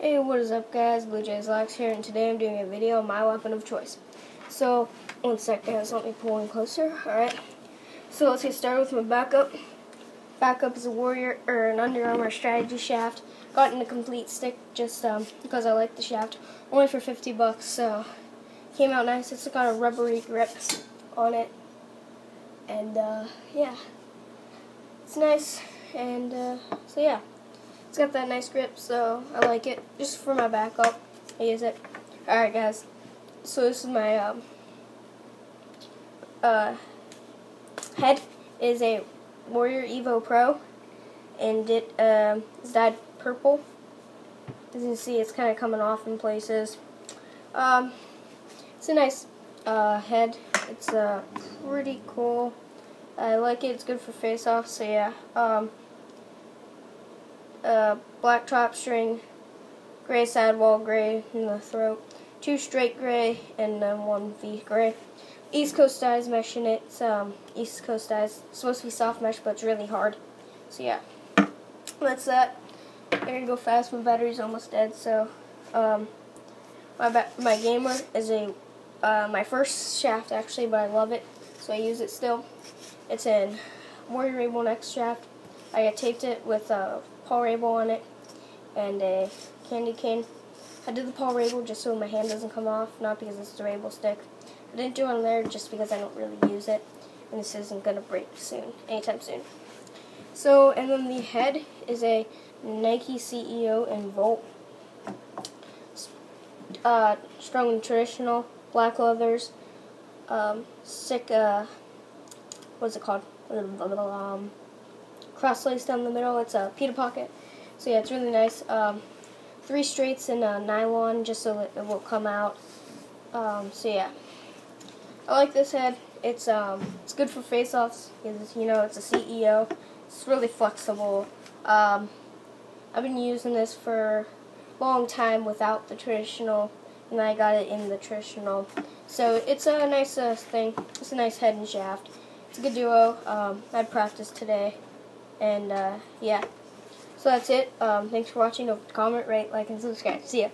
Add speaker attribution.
Speaker 1: Hey, what is up guys? Blue Jays Locks here, and today I'm doing a video on my weapon of choice. So, one sec guys, let me pull in closer. Alright, so let's get started with my backup. Backup is a Warrior, or an Under Armour strategy shaft. Got in a complete stick just um, because I like the shaft. Only for 50 bucks, so came out nice. It's got a rubbery grip on it. And uh, yeah, it's nice. And uh, so yeah. It's got that nice grip, so I like it. Just for my backup, I use it. Alright, guys. So this is my um, uh, head is a Warrior Evo Pro, and it um, is dyed purple. As you can see, it's kind of coming off in places. Um, it's a nice uh, head. It's uh, pretty cool. I like it. It's good for face-off, so yeah. Um, black top string, gray sidewall gray in the throat, two straight gray, and then one V gray. East Coast dyes mesh in it. It's um, East Coast dyes. Supposed to be soft mesh, but it's really hard. So yeah, that's that. I'm gonna go fast. My battery's almost dead. So um, my my gamer is a uh, my first shaft actually, but I love it, so I use it still. It's in Warrior Rabil Next shaft. I taped it with a Paul Rabil on it and a candy cane. I did the Paul Rabil just so my hand doesn't come off, not because it's the Rabil stick. I didn't do it on there just because I don't really use it, and this isn't going to break soon, anytime soon. So, and then the head is a Nike CEO and Volt. Uh, strong and traditional, black leathers, um, sick, uh, what's it called? Um, cross lace down the middle. It's a pita pocket. So yeah, it's really nice. Um, three straights in a nylon just so it, will come out. Um, so yeah, I like this head. It's um, it's good for face-offs you know it's a CEO. It's really flexible. Um, I've been using this for a long time without the traditional, and I got it in the traditional. So it's a nice uh, thing. It's a nice head and shaft. It's a good duo. Um, I practiced today. And uh, yeah. So that's it. Um, thanks for watching. Don't comment, rate, like, and subscribe. See ya.